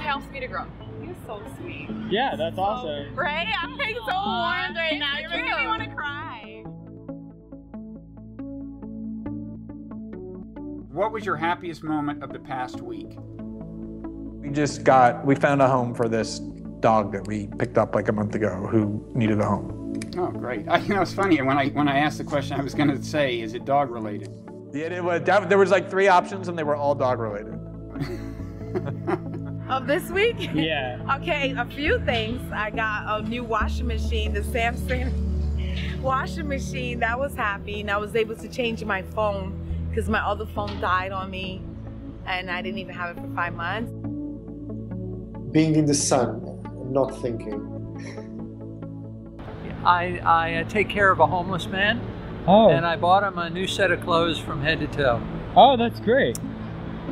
she helps me to grow. You're so sweet. Yeah, that's awesome. Right? I'm like so warmed right now. You're making me want to cry. What was your happiest moment of the past week? We just got, we found a home for this dog that we picked up like a month ago who needed a home. Oh, great. I, you know, it's funny. When I when I asked the question, I was going to say, is it dog related? Yeah, it was, there was like three options and they were all dog related. Of this week? Yeah. Okay, a few things. I got a new washing machine, the Samsung washing machine. That was happy, and I was able to change my phone because my other phone died on me, and I didn't even have it for five months. Being in the sun and not thinking. I, I uh, take care of a homeless man, Oh. and I bought him a new set of clothes from head to toe. oh, that's great.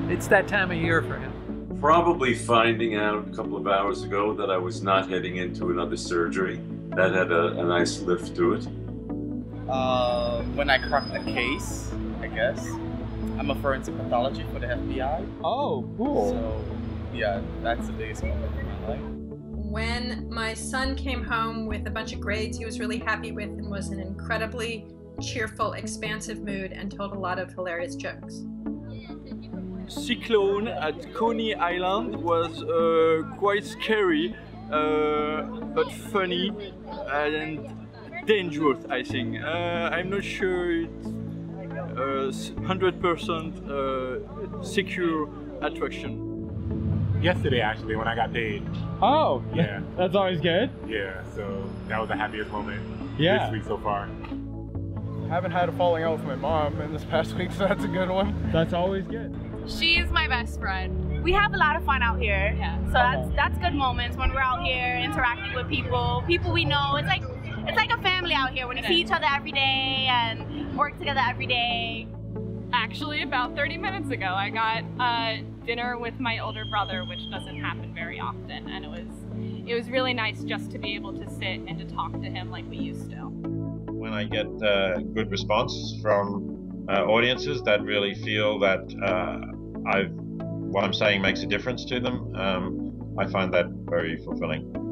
It's that time of year for him. Probably finding out a couple of hours ago that I was not heading into another surgery. That had a, a nice lift to it. Uh, when I cracked a case, I guess. I'm a forensic pathology for the FBI. Oh, cool. So, yeah, that's the biggest moment in my life. When my son came home with a bunch of grades he was really happy with and was in an incredibly cheerful, expansive mood and told a lot of hilarious jokes. Cyclone at Coney Island was uh, quite scary, uh, but funny and dangerous. I think. Uh, I'm not sure it's uh, hundred percent uh, secure attraction. Yesterday, actually, when I got paid. Oh, Yeah. That's always good. Yeah, so that was the happiest moment Yeah. this week so far. I haven't had a falling out with my mom in this past week, so that's a good one. That's always good. She's my best friend. We have a lot of fun out here. Yeah. So that's that's good moments when we're out here interacting with people, people we know. It's like it's like a family out here when you see each other every day and work together every day. Actually, about 30 minutes ago, I got uh, dinner with my older brother, which doesn't happen very often, and it was it was really nice just to be able to sit and to talk to him like we used to. when I get uh, good response from uh, audiences that really feel that uh, I've what I'm saying makes a difference to them, um, I find that very fulfilling.